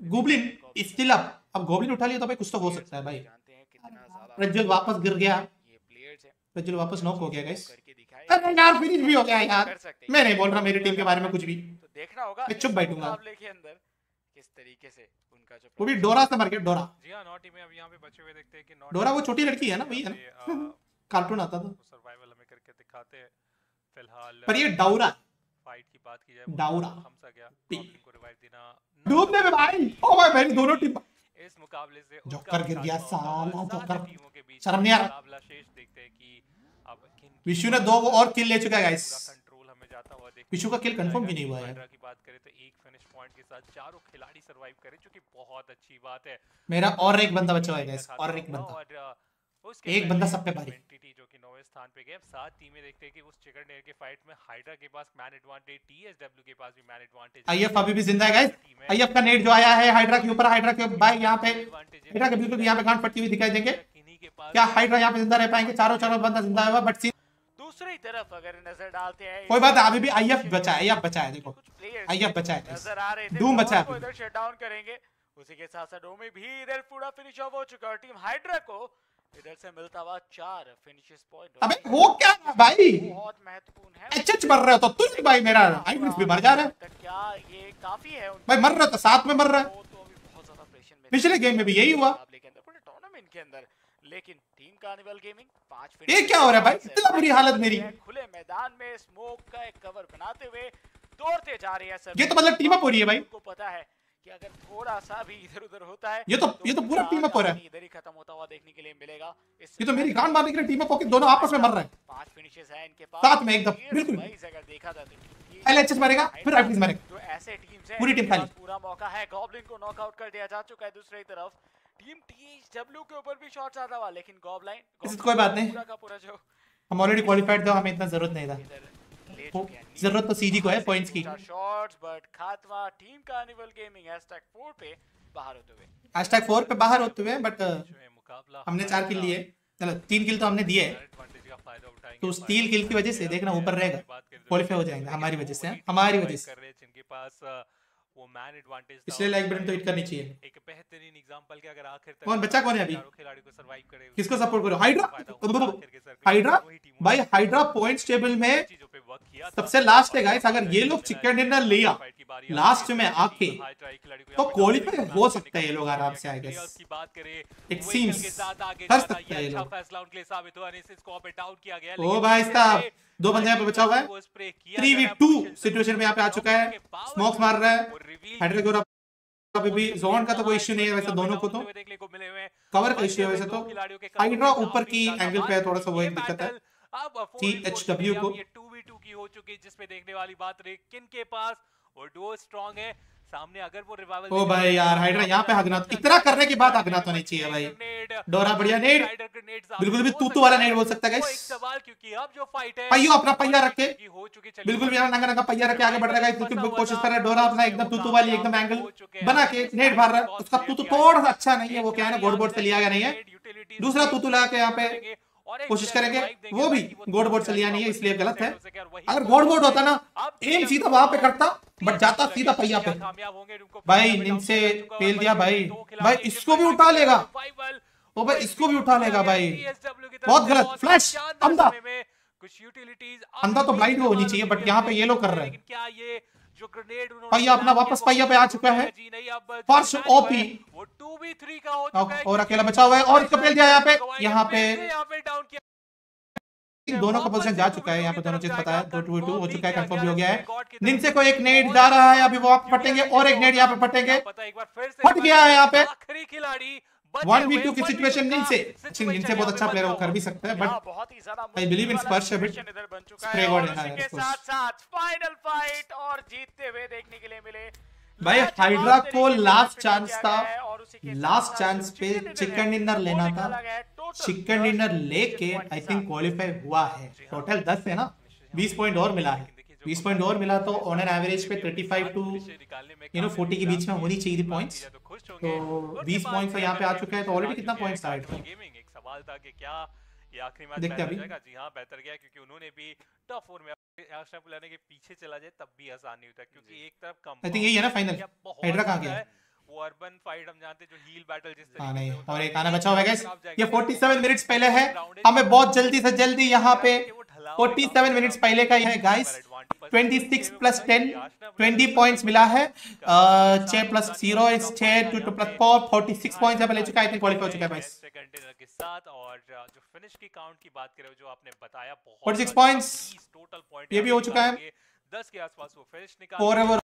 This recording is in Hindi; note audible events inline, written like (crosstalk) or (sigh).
गोब्लिन स्टिल अप अब गोब्लिन उठा लिया तो भाई कुछ तो हो सकता है भाई। प्रज्वल वापस गिर गया। प्रज्वल वापस नॉक हो गया गाइस अरे यार फिनिश भी हो गया यार। मैं नहीं बोल रहा मेरी टीम के बारे में कुछ भी। तो देखना होगा मैं चुप बैठूँगा। मुकाबले के अंदर किस तरीके से उनका जो वो भी डोरा से मर गया डोरा। जी हाँ नौ टीमें अब यहाँ पे बचे हुए देखते हैं कि नौ डोरा वो छोटी लड़की है ना वही है ना? (laughs) कार्टून (laughs) आता था। सर्वाइवल हमें करके दिखाते हैं फ़िलहाल। पर ये डाउरा फाइट की बात की जाए डाउरा। हमसा गया टी। को रिवाइव देना डूबने में भाई ओ भाई मेरी दोनों टीम इस मुकाबले से जोकर गिर गया, साला जोकर। टीमों के बीच शर्म नहीं आ रहा। मुकाबला शेष देखते हैं कि अब किन विशु ने दो और किल ले चुका है गाइस कंट्रोल हमें जाता हुआ देख विशु का kill confirm भी नहीं हुआ है। की बात करें तो एक फिनिश पॉइंट के साथ चारों खिलाड़ी सरवाइव करे जो कि बहुत अच्छी बात है मेरा और एक बंदा बचा हुआ है गाइस और एक बंदा एक बंदा सब पे भारी। स्थान पे गए। अब सात टीमें देखते हैं कि उस चिकन डेयर के फाइट में हाइड्रा के पास मैन एडवांटेज टीएसडब्ल्यू के पास भी मैन एडवांटेज आईएफ अभी भी ज़िंदा है गाइस आईएफ का नेट जो आया है हाइड्रा के ऊपर हाइड्रा के भाई यहाँ पे। हाइड्रा के बिल्कुल यहाँ पे गांठ फटती हुई दिखाई देंगे। क्या हाइड्रा यहाँ पे ज़िंदा रह पाएँगे? चारों चारों बंदा ज़िंदा हुआ बट दूसरी तरफ़ अगर नज़र डालते हैं कोई बात अभी भी आईएफ बचा है आईएफ बचा है देखो। आईएफ बचा है नज़र आ रहे थे। डूम बचा है इधर शट डाउन करेंगे। उसी के साथ साथ डोमी भी इधर पूरा फिनिश ऑफ़ हो चुका है टीम हाइड्रा को इधर से मिलता हुआ चार फिनिशेस पॉइंट अबे वो क्या है भाई? बहुत महत्वपूर्ण है। एचएच मर रहे हो तो तुम भाई मेरा आईविस भी मर जा रहा है। क्या ये काफ़ी है भाई मर रहे हो तो साथ में मर रहा है। वो तो अभी बहुत ज़्यादा प्रेशर में पिछले गेम में भी यही हुआ। के पूरे टूर्नामेंट के अंदर। लेकिन टीम कार्निवल गेमिंग पाँच ये क्या हो रहा है भाई? इतना बुरी हालत मेरी। खुले मैदान में स्मोक का एक कवर बनाते हुए दौड़ते जा रहे हैं सर ये तो मतलब टीम अप हो रही है भाई। उनको पता है कि अगर थोड़ा सा भी इधर उधर होता है ये तो तो ये तो पूरा टीम अप हो रहा है। इधर ही खत्म होता हुआ देखने के लिए मिलेगा। ये तो मेरी गांड मारने के लिए टीम अप होकर दोनों आपस में मर रहे हैं। पाँच फिनिशेस है इनके पास। साथ में एकदम, बिल्कुल। wise अगर देखा जाए तो। पहले एचएच मरेगा फिर आईविस मरेगा। जो ऐसे टीम्स हैं पूरी टीम खाली। पूरा मौका है। गॉब्लिन को नॉकआउट कर दिया जा चुका है दूसरी तरफ़। टीम टीएचडब्ल्यू के ऊपर भी शॉट ज़्यादा हुआ लेकिन गॉबलाइन कोई बात नहीं। पूरा का पूरा जो हम ऑलरेडी क्वालिफाइड थे हमें इतना ज़रूरत नहीं था। ज़रूरत तो सीजी को है पॉइंट्स की। शॉट्स बट खातमा टीम कार्निवल गेमिंग हैशटैग 4 पे बाहर होते हुए। हैशटैग 4 पे बाहर होते हुए बट है मुकाबला हमने चार किल लिए चलो तीन किल तो हमने दिए। तो उस तीन किल की वजह से देखना ऊपर रहेगा। तो क्वालिफाई हो जाएँगे हमारी वजह से हमारी वजह से। अ, वो मैन एडवांटेज इसलिए लाइक बटन तो हिट करनी चाहिए। एक बेहतरीन एग्जांपल के अगर आखिर तक कौन बच्चा कौन है अभी? खिलाड़ी को सरवाइव करे किसको सपोर्ट करो? हाइड्रा हाइड्रा में। वही टीमों भाई हाइड्रा पॉइंट्स टेबल में सबसे लास्ट है गाइस अगर ये लोग चिकन डिनर लिया लास्ट में आके तो डाउन हो सकता है ये लोग आराम से, guess. प्लेयर्स की बात करें सकते हैं ये लोग। ओ भाई साहब, दो बंदे यहाँ पे बचा हुआ है। वो spray किया थ्री वी टू सिचुएशन में यहाँ पे आ चुका है स्मोक्स मार रहा है वो reveal हाइड्रा को अभी भी जोन का तो कोई इश्यू नहीं है वैसे दोनों को तो कवर का इश्यू है वैसे तो हाइड्रा ऊपर की एंगल पे थोड़ा सा वो एक दिक्कत है THW को। ये 2v2 की हो चुकी जिसमें देखने वाली बात रही किन के पास और डुओ स्ट्रांग है। सामने अगर वो रिवाइवल ओ भाई यार हाइड्रा यहाँ पे हगना इतना करने के बाद हगना तो नहीं चाहिए भाई। डोरा बढ़िया नेड बिल्कुल भी तू तू वाला नेड बोल सकता है एक गाइस सवाल क्योंकि अब जो फाइट है पहियो अपना पहिया रख के। हो बिल्कुल भी नंगा नंगा पहिया रख के आगे बढ़ रहा है guys, बिल्कुल कोशिश कर रहा है डोरा अपना एकदम तू तू वाली एकदम एंगल बना के नेट मार रहा है। उसका तू तो थोड़ा सा अच्छा नहीं है वो क्या है ना गोड बोर्ड से लिया गया नहीं है। दूसरा तू तू लगा के यहाँ पे। कोशिश करेंगे। वो भी गोड बोर्ड से लिया नहीं है इसलिए गलत है अगर गोड बोर्ड होता ना एम सीधा वहाँ पे करता बट जाता सीधा पहिया पे। भाई निमसे पेल दिया भाई। भाई इसको भी उठा लेगा। ओ भाई इसको भी उठा लेगा भाई। बहुत गलत। फ्लैश अंधा। कुछ यूटिलिटीज अंधा तो ब्लाइंड होनी चाहिए बट यहाँ पे ये लोग कर रहे हैं। क्या ये जो ग्रेनेड पहिया अपना वापस पहिया पे आ चुका है। फर्श जो मैच हुआ OP है, वो 2v3 का हो चुका है और अकेला बचा हुआ है और इसको पेल दिया यहाँ पे। यहाँ पे डाउन किया। दोनों का पोजीशन जा चुका है यहाँ पे दोनों चीज़ पता है दो टू टू हो चुका है कंफर्म भी हो गया है। निंसे को एक नेट जा रहा है अभी वो आप फटेंगे और एक नेट यहाँ पे फटेंगे। फट गया है यहाँ पे। आखिरी खिलाड़ी वन वी टू की सिचुएशन निंसे निंसे बहुत अच्छा प्लेयर वो कर भी सकता है बट ही bit. situation इधर बन चुका Spray है. साथ साथ फाइनल फाइट और जीतते हुए देखने के लिए मिले। भाई हाइड्रा को लास्ट चांस था। लास्ट चांस पे चिकन डिनर लेना था। चिकन 10 डिनर लेके आई थिंक क्वालिफाई हुआ है। टोटल दस है ना? बीस पॉइंट और मिला है। बीस पॉइंट और मिला तो ऑन एन एवरेज पे thirty five to you know forty के बीच में होनी चाहिए थी पॉइंट्स तो बीस पॉइंट्स तो यहाँ पे आ चुका है तो ऑलरेडी कितना पॉइंट्स थे गेमिंग एक सवाल था कि क्या ये आखिरी मैच देखते अभी। जी हाँ बेहतर गया क्योंकि उन्होंने भी टॉप फोर में आशा को के पीछे चला जाए तब भी आसान नहीं होता क्योंकि एक तरफ़ कम I think यही है ना कहाँ गया? वो अर्बन फाइट हम जानते जो हील बैटल जिस हाँ तरीके नहीं और एक आना बचा हुआ है आप ये 47 मिनट्स पहले है। हमें बहुत जल्दी से जल्दी यहाँ पे वो ढलाव 47 मिनट्स पहले का ये है गाइस 26 प्लस 10 20 पॉइंट्स मिला है। छ plus zero two two plus four 46 points यहाँ पे ले चुका है। क्वालिफाई हो चुका है के साथ और जो फिनिश की काउंट की बात करें जो आपने बताया बहुत 46 पॉइंट टोटल पॉइंट ये भी हो चुका है। 10 के आसपास वो फिनिश निकाल फोर ओवर